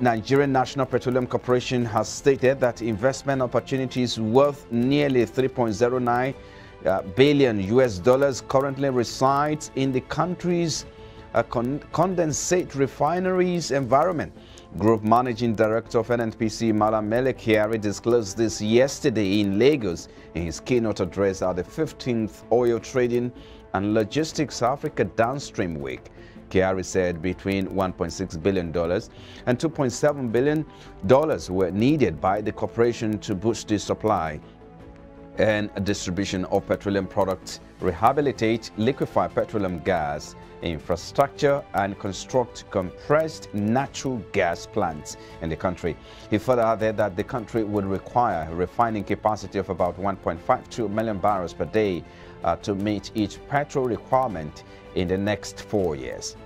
Nigerian National Petroleum Corporation has stated that investment opportunities worth nearly 3.09 uh, billion US dollars currently resides in the country's uh, con condensate refineries environment. Group Managing Director of NNPC, Malam Mele Kyari, disclosed this yesterday in Lagos in his keynote address at the 15th Oil Trading and Logistics Africa Downstream Week. Kyari said between $1.6 billion and $2.7 billion were needed by the corporation to boost the supply and distribution of petroleum products, rehabilitate liquefied petroleum gas infrastructure, and construct compressed natural gas plants in the country. He further added that the country would require a refining capacity of about 1.52 million barrels per day uh, to meet each petrol requirement in the next four years.